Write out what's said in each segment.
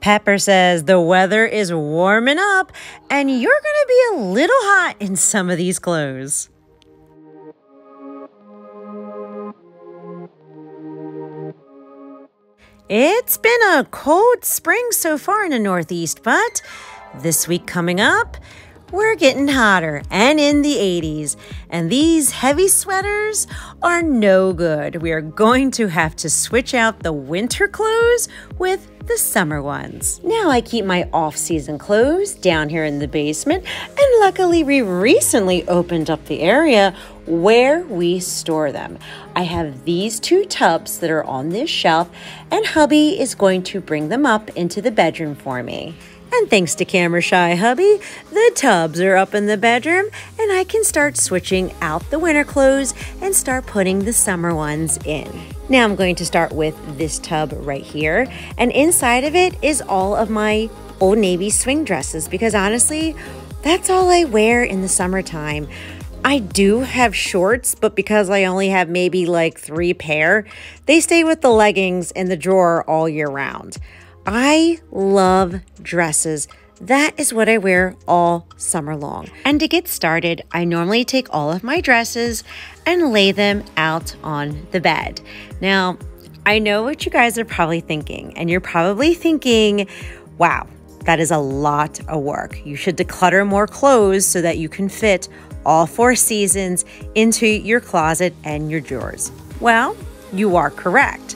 Pepper says the weather is warming up and you're going to be a little hot in some of these clothes. It's been a cold spring so far in the Northeast, but this week coming up, we're getting hotter and in the 80s, and these heavy sweaters are no good. We are going to have to switch out the winter clothes with the summer ones. Now I keep my off-season clothes down here in the basement, and luckily we recently opened up the area where we store them. I have these two tubs that are on this shelf, and hubby is going to bring them up into the bedroom for me. And thanks to Camera Shy Hubby, the tubs are up in the bedroom and I can start switching out the winter clothes and start putting the summer ones in. Now I'm going to start with this tub right here and inside of it is all of my Old Navy swing dresses because honestly, that's all I wear in the summertime. I do have shorts, but because I only have maybe like three pair, they stay with the leggings in the drawer all year round. I love dresses. That is what I wear all summer long. And to get started, I normally take all of my dresses and lay them out on the bed. Now, I know what you guys are probably thinking, and you're probably thinking, wow, that is a lot of work. You should declutter more clothes so that you can fit all four seasons into your closet and your drawers. Well, you are correct.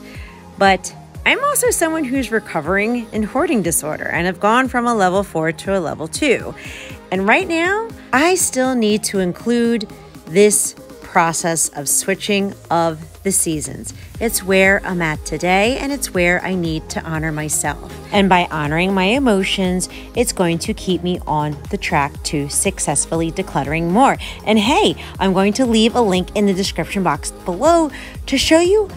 But I'm also someone who's recovering in hoarding disorder and have gone from a level four to a level two. And right now, I still need to include this process of switching of the seasons. It's where I'm at today and it's where I need to honor myself. And by honoring my emotions, it's going to keep me on the track to successfully decluttering more. And hey, I'm going to leave a link in the description box below to show you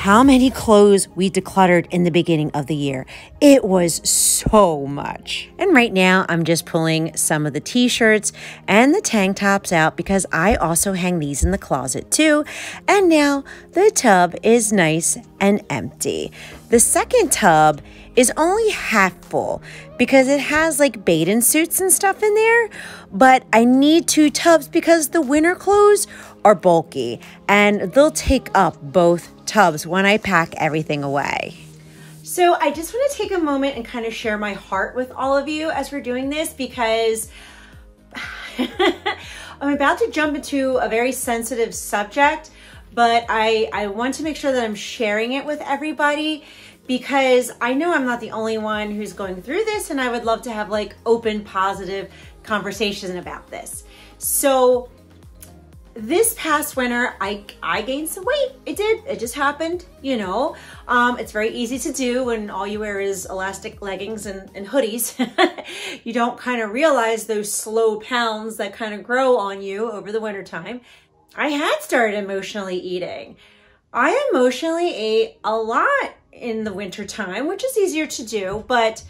how many clothes we decluttered in the beginning of the year. It was so much. And right now, I'm just pulling some of the t shirts and the tank tops out because I also hang these in the closet too. And now the tub is nice and empty. The second tub is only half full because it has like bathing suits and stuff in there. But I need two tubs because the winter clothes are bulky and they'll take up both tubs when I pack everything away. So I just want to take a moment and kind of share my heart with all of you as we're doing this because I'm about to jump into a very sensitive subject, but I, I want to make sure that I'm sharing it with everybody because I know I'm not the only one who's going through this and I would love to have like open, positive conversation about this. So this past winter, I, I gained some weight. It did. It just happened, you know. Um, it's very easy to do when all you wear is elastic leggings and, and hoodies. you don't kind of realize those slow pounds that kind of grow on you over the winter time. I had started emotionally eating. I emotionally ate a lot in the winter time, which is easier to do, but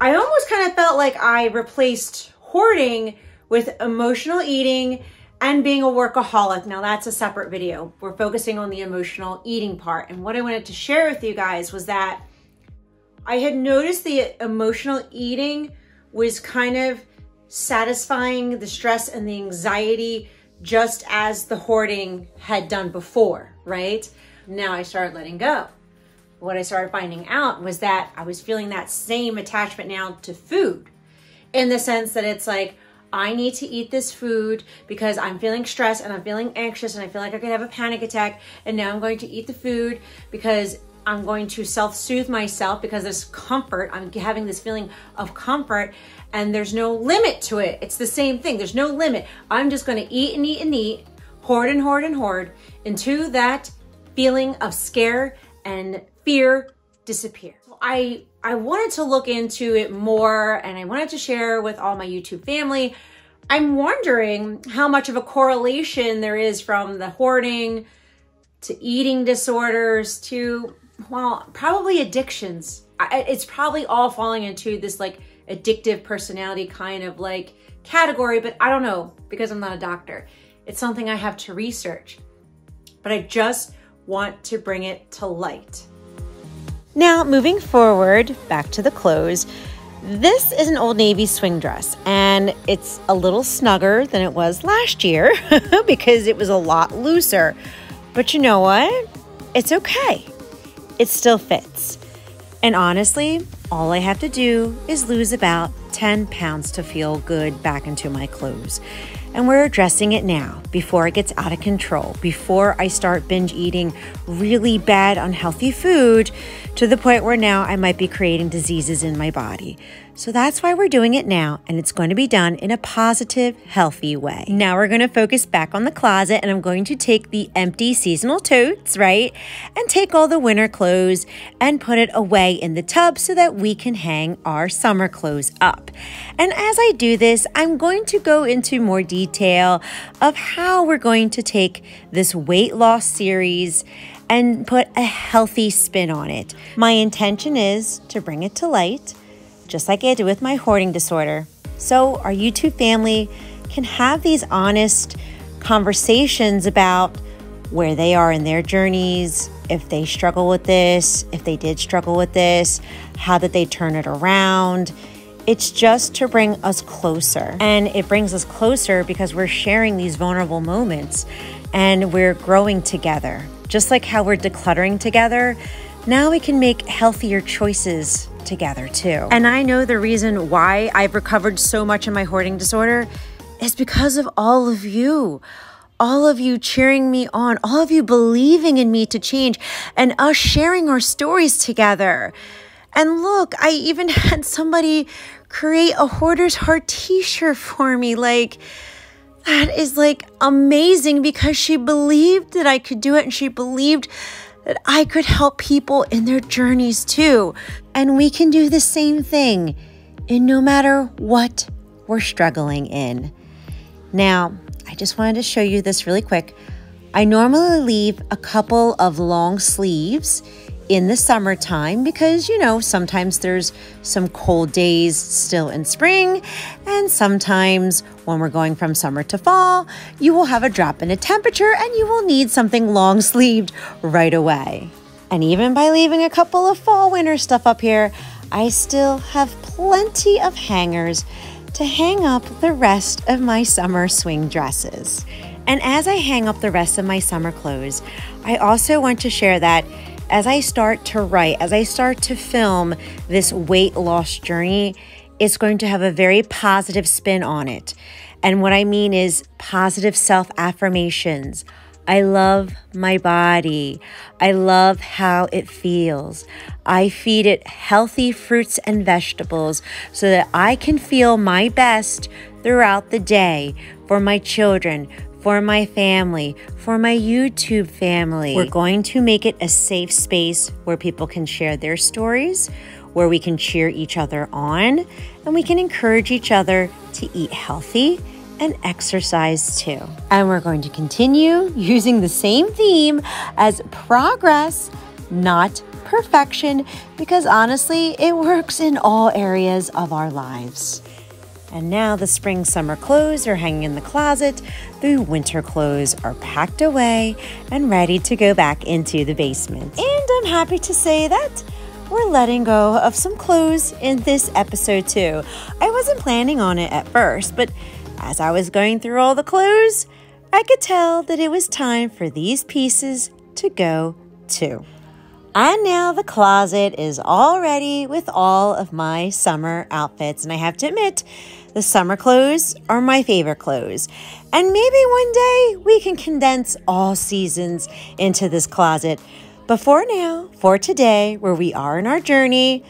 I almost kind of felt like I replaced hoarding with emotional eating and being a workaholic. Now that's a separate video. We're focusing on the emotional eating part. And what I wanted to share with you guys was that I had noticed the emotional eating was kind of satisfying the stress and the anxiety just as the hoarding had done before, right? Now I started letting go. What I started finding out was that I was feeling that same attachment now to food in the sense that it's like, I need to eat this food because I'm feeling stressed and I'm feeling anxious and I feel like I could have a panic attack. And now I'm going to eat the food because I'm going to self soothe myself because there's comfort. I'm having this feeling of comfort and there's no limit to it. It's the same thing. There's no limit. I'm just going to eat and eat and eat, hoard and hoard and hoard until that feeling of scare and fear disappear. I I wanted to look into it more and I wanted to share with all my YouTube family. I'm wondering how much of a correlation there is from the hoarding to eating disorders to, well, probably addictions. It's probably all falling into this like addictive personality kind of like category, but I don't know because I'm not a doctor. It's something I have to research, but I just want to bring it to light. Now, moving forward, back to the clothes. This is an Old Navy swing dress, and it's a little snugger than it was last year because it was a lot looser. But you know what? It's okay. It still fits. And honestly, all I have to do is lose about 10 pounds to feel good back into my clothes. And we're addressing it now before it gets out of control, before I start binge eating really bad, unhealthy food to the point where now I might be creating diseases in my body. So that's why we're doing it now, and it's going to be done in a positive, healthy way. Now we're going to focus back on the closet, and I'm going to take the empty seasonal totes, right? And take all the winter clothes and put it away in the tub so that we can hang our summer clothes up. And as I do this, I'm going to go into more detail of how we're going to take this weight loss series and put a healthy spin on it. My intention is to bring it to light just like I did with my hoarding disorder. So our YouTube family can have these honest conversations about where they are in their journeys, if they struggle with this, if they did struggle with this, how did they turn it around. It's just to bring us closer. And it brings us closer because we're sharing these vulnerable moments and we're growing together. Just like how we're decluttering together, now we can make healthier choices together too. And I know the reason why I've recovered so much in my hoarding disorder is because of all of you. All of you cheering me on, all of you believing in me to change, and us sharing our stories together. And look, I even had somebody create a Hoarder's Heart t shirt for me. Like, that is like amazing because she believed that I could do it and she believed that I could help people in their journeys too. And we can do the same thing in no matter what we're struggling in. Now, I just wanted to show you this really quick. I normally leave a couple of long sleeves in the summertime because, you know, sometimes there's some cold days still in spring, and sometimes when we're going from summer to fall, you will have a drop in a temperature and you will need something long sleeved right away. And even by leaving a couple of fall winter stuff up here, I still have plenty of hangers to hang up the rest of my summer swing dresses. And as I hang up the rest of my summer clothes, I also want to share that as I start to write, as I start to film this weight loss journey, it's going to have a very positive spin on it. And what I mean is positive self affirmations. I love my body. I love how it feels. I feed it healthy fruits and vegetables so that I can feel my best throughout the day for my children, for my family, for my YouTube family. We're going to make it a safe space where people can share their stories, where we can cheer each other on, and we can encourage each other to eat healthy and exercise too. And we're going to continue using the same theme as progress, not perfection, because honestly, it works in all areas of our lives. And now the spring summer clothes are hanging in the closet, the winter clothes are packed away and ready to go back into the basement. And I'm happy to say that we're letting go of some clothes in this episode too. I wasn't planning on it at first, but as I was going through all the clothes, I could tell that it was time for these pieces to go too. And now the closet is all ready with all of my summer outfits. And I have to admit, the summer clothes are my favorite clothes. And maybe one day we can condense all seasons into this closet. But for now, for today, where we are in our journey,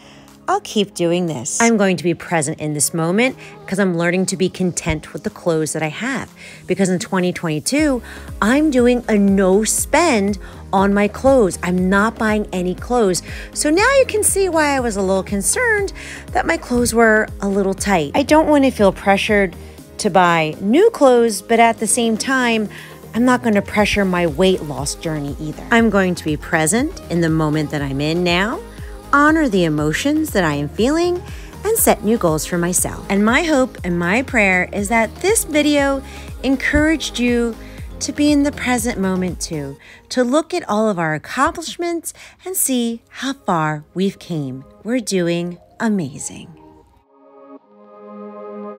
I'll keep doing this. I'm going to be present in this moment because I'm learning to be content with the clothes that I have. Because in 2022, I'm doing a no spend on my clothes. I'm not buying any clothes. So now you can see why I was a little concerned that my clothes were a little tight. I don't want to feel pressured to buy new clothes, but at the same time, I'm not going to pressure my weight loss journey either. I'm going to be present in the moment that I'm in now honor the emotions that I am feeling, and set new goals for myself. And my hope and my prayer is that this video encouraged you to be in the present moment too, to look at all of our accomplishments and see how far we've came. We're doing amazing.